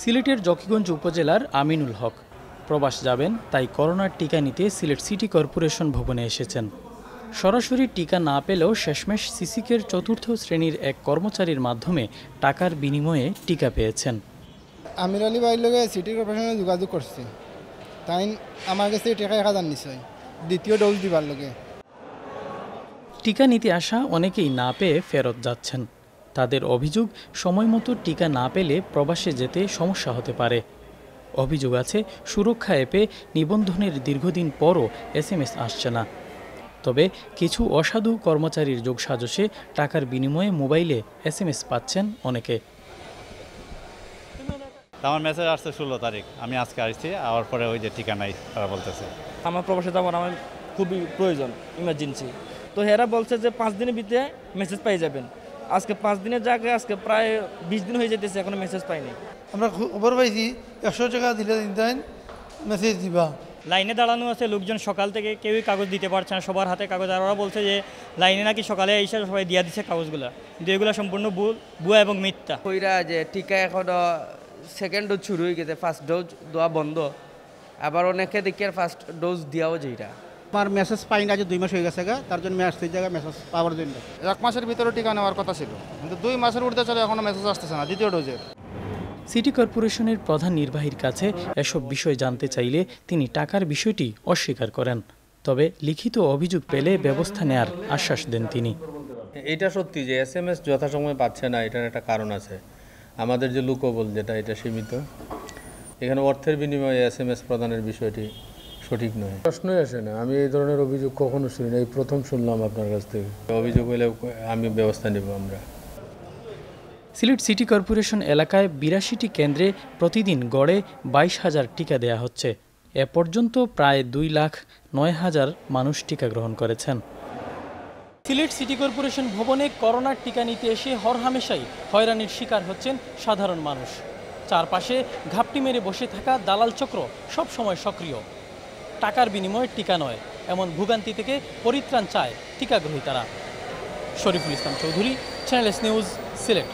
সিলেটের জকিগঞ্জ উপজেলার আমিনুল হক। প্রবাস যাবেন তাই করোনার টিকা নিতে সিলেট সিটি কর্পোরেশন ভবনে এসেছেন। সরাসরি টিকা না পেলেও শেষমেশ সিসিকের চতুর্থ শ্রেণির এক কর্মচারীর মাধ্যমে টাকার বিনিময়ে টিকা পেয়েছেন। আমির আলী ভাইয়ের লগে সিটি কর্পোরেশনে যোগাযোগ করছি। তাই আমার কাছে টিকা এক হাজার নিশ্চয়। দ্বিতীয় ডোজ দিবার লগে। টিকা নিতে আসা অনেকেই না পেয়ে ফেরত যাচ্ছেন। তাদের অভিযোগ সময়মতো টিকা না পেলে প্রবাসে যেতে সমস্যা হতে পারে। অভিযোগ আছে সুরক্ষা অ্যাপে নিবন্ধনের দীর্ঘদিন পরও এস এসএমএস আসছে না। তবে কিছু অসাধু কর্মচারীর যোগসাজশে টাকার বিনিময়ে মোবাইলে এসএমএস পাচ্ছেন অনেকে। আমার মেসেজ আসছে ষোলো তারিখ। আমি আজকে আসছি আওয়ার পরে ওই যে ঠিকানাই নাই তারা বলতেছে। আমার প্রবাসে যাব আমার খুবই প্রয়োজন ইমার্জেন্সি তো হেরা বলছে যে পাঁচ দিনের ভিতরে মেসেজ পেয়ে যাবেন। আজকে পাঁচ দিনের জায়গায় আজকে প্রায় বিশ দিন হয়ে যেতেছে এখনও মেসেজ পাইনি। আমরা খবর পাইছি একশো টাকা দিলে দিন মেসেজ দিবা। লাইনে দাঁড়ানো আছে লোকজন সকাল থেকে কেউই কাগজ দিতে পারছে না সবার হাতে কাগজ। আর ওরা বলছে যে লাইনে নাকি সকালে এসে সবাই দিয়া দিচ্ছে কাগজগুলো। কিন্তু এগুলো সম্পূর্ণ ভুল ভুয়া এবং মিথ্যা। কইরা যে টিকা এখনও সেকেন্ড ডোজ শুরু হয়ে গেছে ফার্স্ট ডোজ দেওয়া বন্ধ। আবার অনেকে দেখি আর ফার্স্ট ডোজ দিয়াও যেটা আমার মেসেজ পাই না যে দুই মাস হয়ে গেছে গা। তার জন্য আমি আসছি জায়গায় মেসেজ পাওয়ার জন্য। এক মাসের ভিতরে টিকা নেওয়ার কথা ছিল। কিন্তু দুই মাসের উঠতে চলে এখনও মেসেজ আসতেছে না দ্বিতীয় ডোজের সিটি কর্পোরেশনের প্রধান নির্বাহীর কাছে এসব বিষয় জানতে চাইলে তিনি টাকার বিষয়টি অস্বীকার করেন। তবে লিখিত অভিযোগ পেলে ব্যবস্থা নেয়ার আশ্বাস দেন তিনি। এটা সত্যি যে এস এম এস যথাসময়ে পাচ্ছে না এটার একটা কারণ আছে। আমাদের যে লুকোবল যেটা এটা সীমিত। এখানে অর্থের বিনিময়ে এস এম এস প্রদানের বিষয়টি সঠিক নয়। প্রশ্নই আসে না। আমি এই ধরনের অভিযোগ কখনো শুনি না এই প্রথম শুনলাম আপনার কাছ থেকে। অভিযোগ হলে আমি ব্যবস্থা নেব আমরা। সিলেট সিটি কর্পোরেশন এলাকায় বিরাশিটি কেন্দ্রে প্রতিদিন গড়ে বাইশ হাজার টিকা দেয়া হচ্ছে। এ পর্যন্ত প্রায় দুই লাখ নয় হাজার মানুষ টিকা গ্রহণ করেছেন। সিলেট সিটি কর্পোরেশন ভবনে করোনার টিকা নিতে এসে হরহামেশাই হয়রানির শিকার হচ্ছেন সাধারণ মানুষ। চারপাশে ঘাপটি মেরে বসে থাকা দালাল চক্র সবসময় সক্রিয়। টাকার বিনিময়ে টিকা নয়। এমন ভোগান্তি থেকে পরিত্রাণ চায় টিকাগ্রহী তারা। Shariful Islam Chowdhury channel S news Sylhet.